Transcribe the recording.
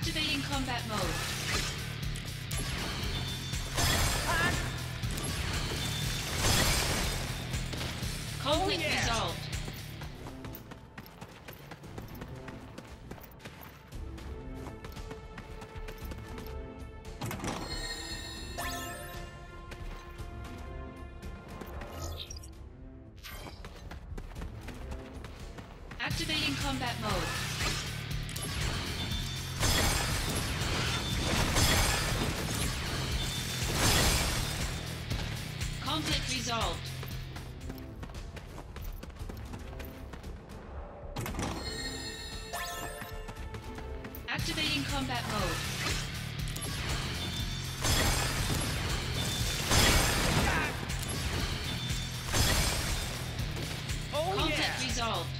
Activating combat mode. Conflict oh, yeah. resolved. Activating combat mode. Conflict resolved. Activating combat mode. Oh Conflict yeah! resolved.